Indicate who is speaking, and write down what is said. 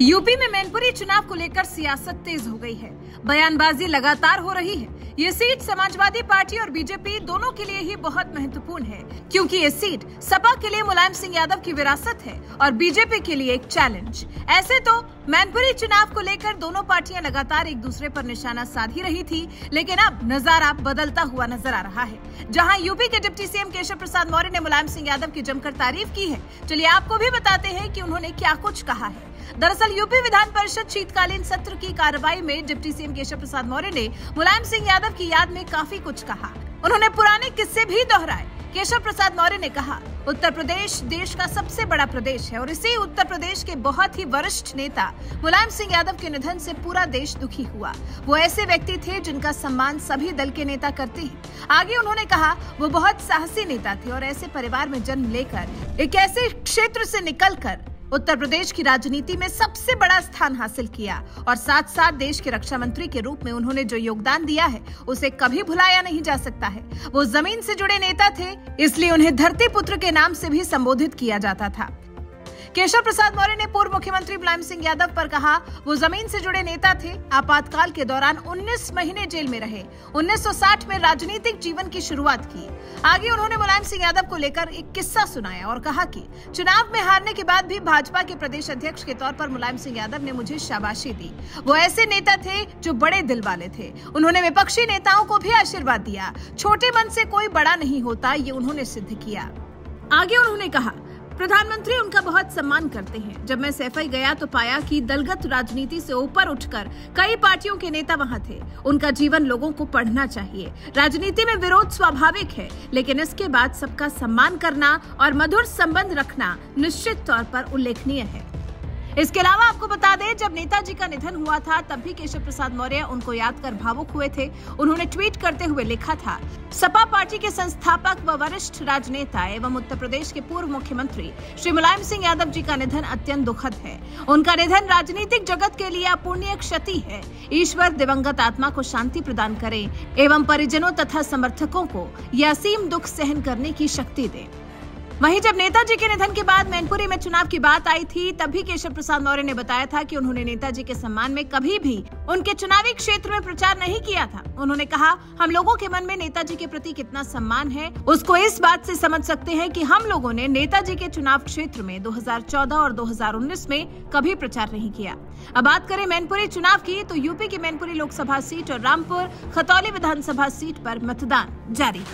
Speaker 1: UP में मैनपुरी चुनाव को लेकर सियासत तेज हो गई है। बयानबाजी लगातार हो रही है। ये सीट समाजवादी पार्टी और बीजेपी दोनों के लिए ही बहुत महत्वपूर्ण है, क्योंकि ये सीट सपा के लिए मुलायम सिंह यादव की विरासत है और बीजेपी के लिए एक चैलेंज ऐसे तो मैनपुरी चुनाव को लेकर दोनों पार्टियाँ लगातार एक दूसरे पर निशाना साध ही रही थी, लेकिन अब नज़ारा बदलता हुआ नज़र आ रहा है। जहाँ यूपी के डिप्टी सीएम केशव प्रसाद मौर्य ने मुलायम सिंह यादव की जमकर तारीफ़ की है, चलिए आपको भी बताते हैं कि उन्होंने क्या कुछ कहा है। दरअसल यूपी विधान परिषद शीतकालीन सत्र की कार्रवाई में डिप्टी सीएम केशव प्रसाद मौर्य ने मुलायम सिंह यादव की याद में काफ़ी कुछ कहा। उन्होंने पुराने किस्से भी दोहराए। केशव प्रसाद मौर्य ने कहा, उत्तर प्रदेश देश का सबसे बड़ा प्रदेश है और इसी उत्तर प्रदेश के बहुत ही वरिष्ठ नेता मुलायम सिंह यादव के निधन से पूरा देश दुखी हुआ। वो ऐसे व्यक्ति थे जिनका सम्मान सभी दल के नेता करते हैं। आगे उन्होंने कहा, वो बहुत साहसी नेता थे और ऐसे परिवार में जन्म लेकर, एक ऐसे क्षेत्र से निकलकर उत्तर प्रदेश की राजनीति में सबसे बड़ा स्थान हासिल किया और साथ साथ देश के रक्षा मंत्री के रूप में उन्होंने जो योगदान दिया है, उसे कभी भुलाया नहीं जा सकता है। वो ज़मीन से जुड़े नेता थे, इसलिए उन्हें धरती पुत्र के नाम से भी संबोधित किया जाता था। केशव प्रसाद मौर्य ने पूर्व मुख्यमंत्री मुलायम सिंह यादव पर कहा, वो ज़मीन से जुड़े नेता थे। आपातकाल के दौरान 19 महीने जेल में रहे। 1960 में राजनीतिक जीवन की शुरुआत की। आगे उन्होंने मुलायम सिंह यादव को लेकर एक किस्सा सुनाया और कहा कि, चुनाव में हारने के बाद भी भाजपा के प्रदेश अध्यक्ष के तौर पर मुलायम सिंह यादव ने मुझे शाबाशी दी। वो ऐसे नेता थे जो बड़े दिल वाले थे। उन्होंने विपक्षी नेताओं को भी आशीर्वाद दिया। छोटे मन से कोई बड़ा नहीं होता, ये उन्होंने सिद्ध किया। आगे उन्होंने कहा प्रधानमंत्री उनका बहुत सम्मान करते हैं। जब मैं सैफई गया तो पाया कि दलगत राजनीति से ऊपर उठकर कई पार्टियों के नेता वहाँ थे। उनका जीवन लोगों को पढ़ना चाहिए। राजनीति में विरोध स्वाभाविक है, लेकिन इसके बाद सबका सम्मान करना और मधुर संबंध रखना निश्चित तौर पर उल्लेखनीय है। इसके अलावा आपको बता दें, जब नेताजी का निधन हुआ था, तब भी केशव प्रसाद मौर्य उनको याद कर भावुक हुए थे। उन्होंने ट्वीट करते हुए लिखा था, सपा पार्टी के संस्थापक व वरिष्ठ राजनेता एवं उत्तर प्रदेश के पूर्व मुख्यमंत्री श्री मुलायम सिंह यादव जी का निधन अत्यंत दुखद है। उनका निधन राजनीतिक जगत के लिए अपूर्णीय क्षति है। ईश्वर दिवंगत आत्मा को शांति प्रदान करे एवं परिजनों तथा समर्थकों को यह असीम दुख सहन करने की शक्ति दे। वहीं जब नेताजी के निधन के बाद मैनपुरी में चुनाव की बात आई थी, तभी केशव प्रसाद मौर्य ने बताया था कि उन्होंने नेताजी के सम्मान में कभी भी उनके चुनावी क्षेत्र में प्रचार नहीं किया था। उन्होंने कहा, हम लोगों के मन में नेताजी के प्रति कितना सम्मान है, उसको इस बात से समझ सकते हैं कि हम लोगों ने नेताजी के चुनाव क्षेत्र में 2014 और 2019 में कभी प्रचार नहीं किया। अब बात करें मैनपुरी चुनाव की तो यूपी की मैनपुरी लोकसभा सीट और रामपुर खतौली विधानसभा सीट पर मतदान जारी।